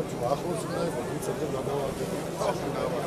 Juventus, Bajos, una deportista que lo acabo de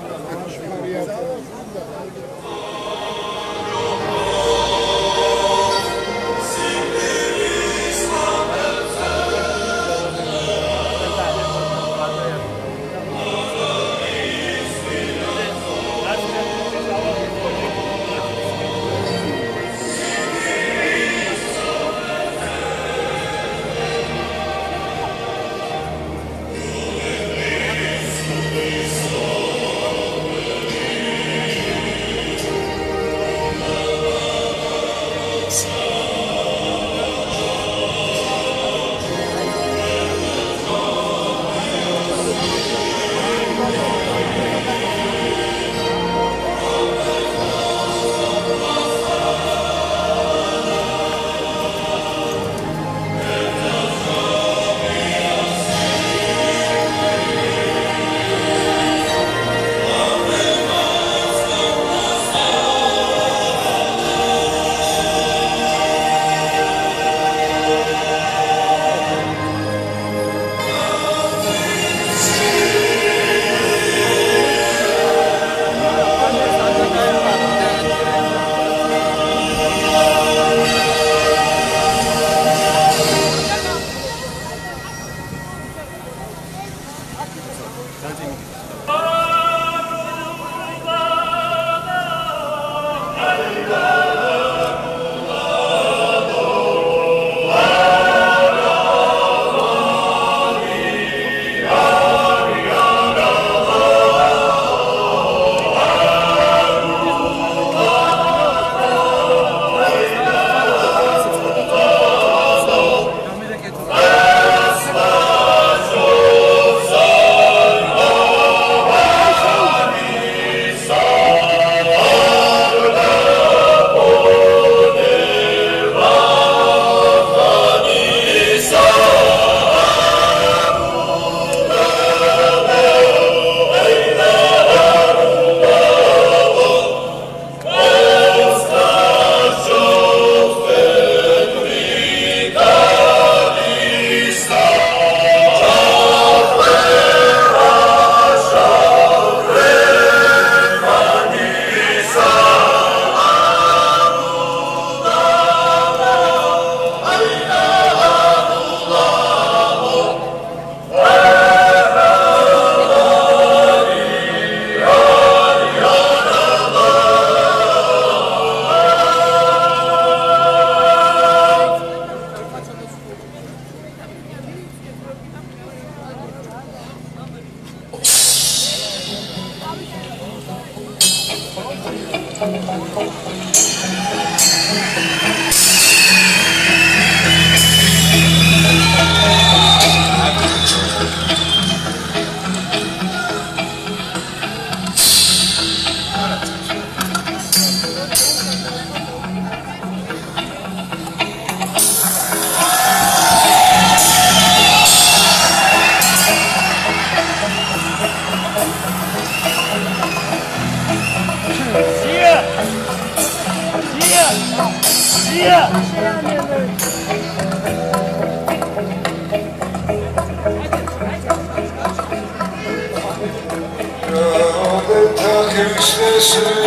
这是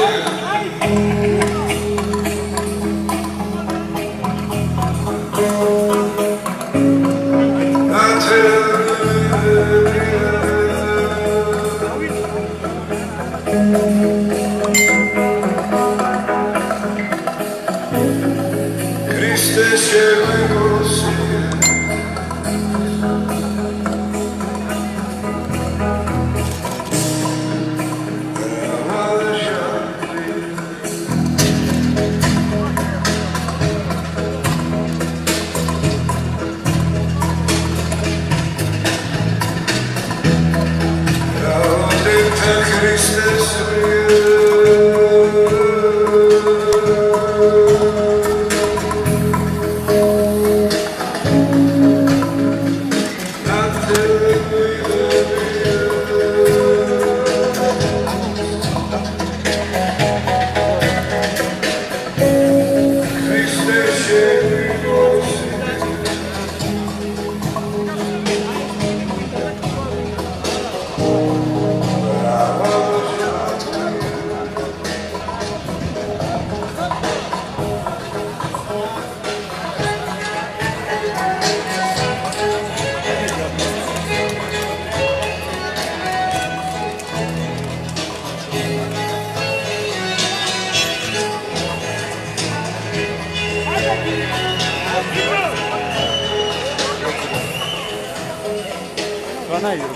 ಜನ ಇವರು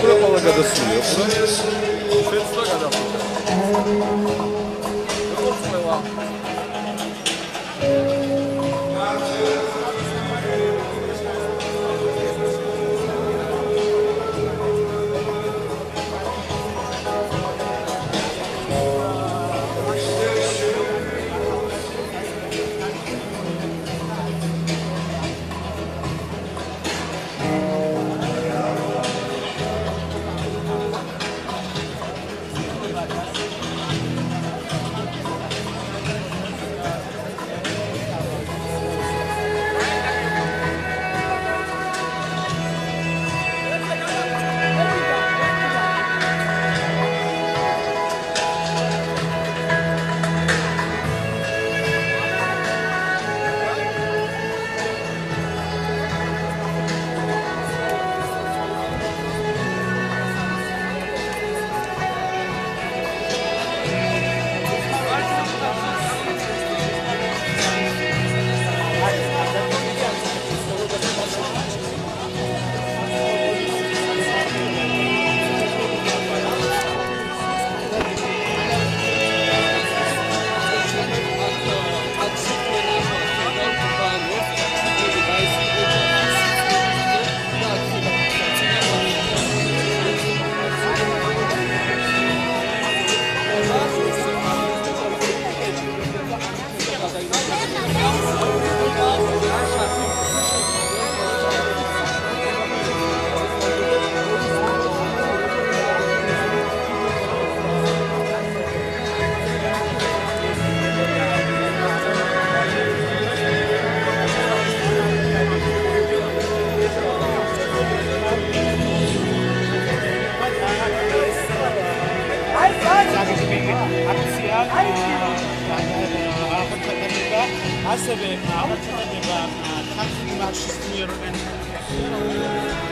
ಇವರು ಪವನಗದ ಸುಳ್ಳು აქცია აღწედება ასევე აღწედება ხალხის მარშის მიერ ორგანიზация